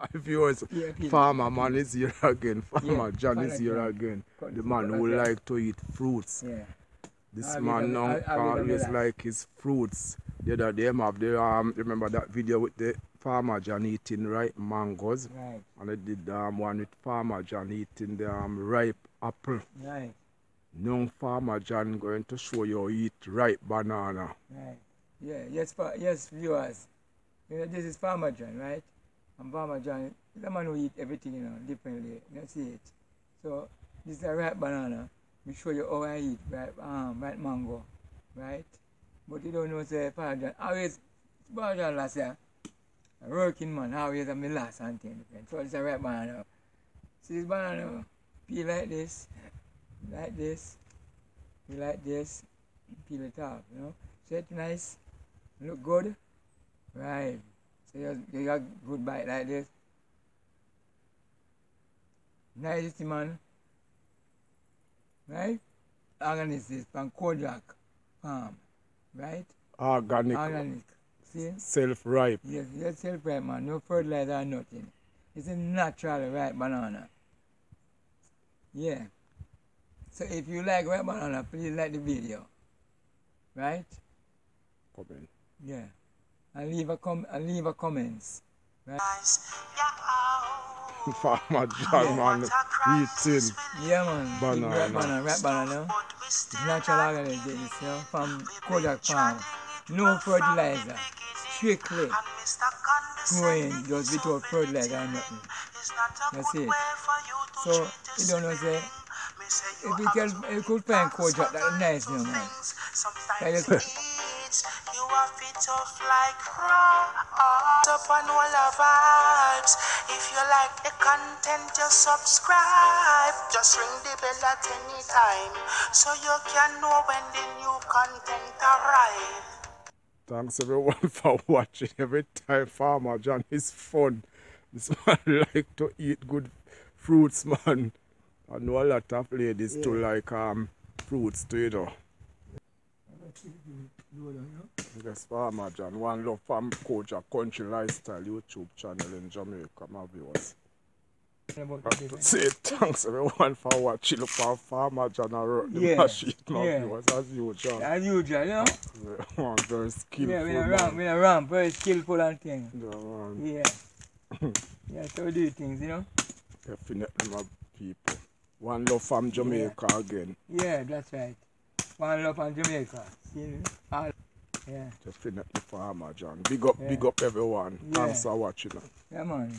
My viewers. Farmer Man is here again. Farmer Yeah, John is here again. The man who like to eat fruits. Yeah. This I man now always like his fruits. The other day, have the um, remember that video with the Farmer John eating ripe mangoes, Right. and I did um, one with Farmer John eating the um, ripe apple. Right. Now Farmer John going to show you eat ripe banana. Right. Yeah. Yes. Yes, viewers. You know, this is Farmer John, right? And John, the man who eat everything, you know, differently. See it. So this is a ripe banana. We show you how I eat ripe, um, ripe mango, right? But you don't know, say Farmer John. Always, Farmer John last year, a working man, always a me last and different. So it's a ripe banana. See this banana, peel like this, like this, peel like this, peel it off, you know. Set nice, look good, right. So you, you got good bite like this. Nice man. Right? Organic is from Kojak farm. Right? Organic, Organic. See? self-ripe. Yes, yes, self-ripe man. No fertilizer or nothing. It's a natural ripe banana. Yeah. So if you like ripe banana, please like the video. Right? Come in. Yeah. And leave a com and leave a comments. Right? Farmer John man eating. Yeah man. Banana. Ripe banana, ripe banana. It's natural organic this, you know, from Kojak farm. No fertilizer. Strictly growing just without fertilizer or nothing. That's it. So you don't know say if you can you could find Kojak that's nice you know man. That is You are fit off like raw up on all the vibes. If you like the content, just subscribe. Just ring the bell at any time so you can know when the new content arrive. Thanks everyone for watching. Every time Farmer John is fun. This man like to eat good fruits, man. I know a lot of ladies too like um fruits too, you know. Yes, Farmer John. One love from Kojak Country Lifestyle YouTube channel in Jamaica, my viewers. Say thanks everyone for watching. Look for Farmer John and rock the Yeah, machine, my yeah. viewers, as usual. As usual, you know? One very skillful Yeah, we a man. ramp, we a ramp, very skillful and thing. Yeah, man. Yeah. yeah, so we do things, you know? Definitely, my people. One love from Jamaica again. Yeah, that's right. One love on Jamaica. See, all, yeah, Definitely, Farmer John. Big up, big up everyone. Yeah. Thanks for watching. yeah, man.